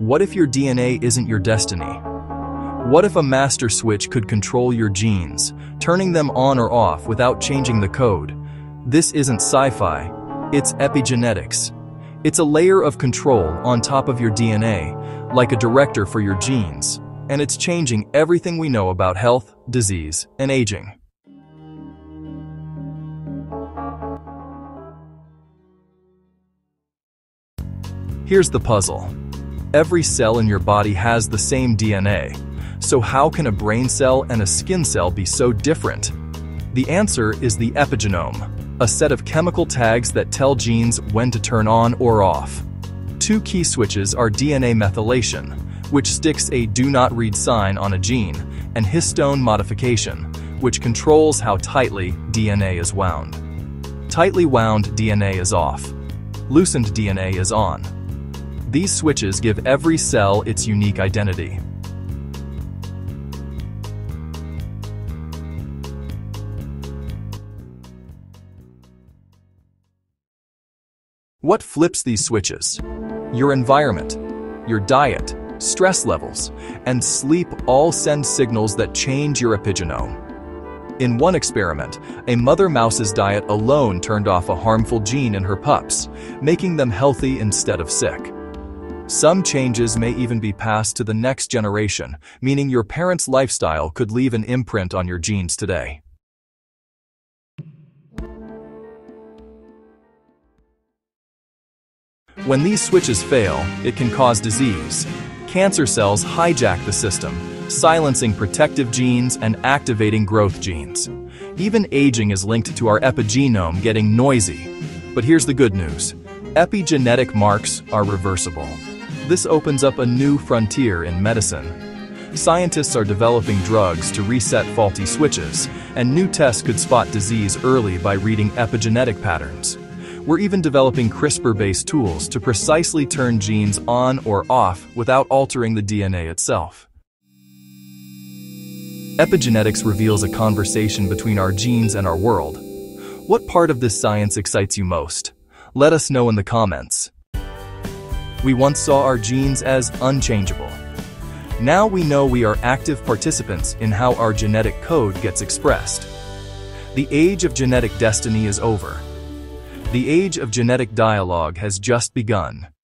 What if your DNA isn't your destiny? What if a master switch could control your genes, turning them on or off without changing the code? This isn't sci-fi, it's epigenetics. It's a layer of control on top of your DNA, like a director for your genes, and it's changing everything we know about health, disease, and aging. Here's the puzzle. Every cell in your body has the same DNA, so how can a brain cell and a skin cell be so different? The answer is the epigenome, a set of chemical tags that tell genes when to turn on or off. Two key switches are DNA methylation, which sticks a do not read sign on a gene, and histone modification, which controls how tightly DNA is wound. Tightly wound DNA is off. Loosened DNA is on. These switches give every cell its unique identity. What flips these switches? Your environment, your diet, stress levels, and sleep all send signals that change your epigenome. In one experiment, a mother mouse's diet alone turned off a harmful gene in her pups, making them healthy instead of sick. Some changes may even be passed to the next generation, meaning your parents' lifestyle could leave an imprint on your genes today. When these switches fail, it can cause disease. Cancer cells hijack the system, silencing protective genes and activating growth genes. Even aging is linked to our epigenome getting noisy. But here's the good news. Epigenetic marks are reversible. This opens up a new frontier in medicine. Scientists are developing drugs to reset faulty switches, and new tests could spot disease early by reading epigenetic patterns. We're even developing CRISPR-based tools to precisely turn genes on or off without altering the DNA itself. Epigenetics reveals a conversation between our genes and our world. What part of this science excites you most? Let us know in the comments. We once saw our genes as unchangeable. Now we know we are active participants in how our genetic code gets expressed. The age of genetic destiny is over, the age of genetic dialogue has just begun.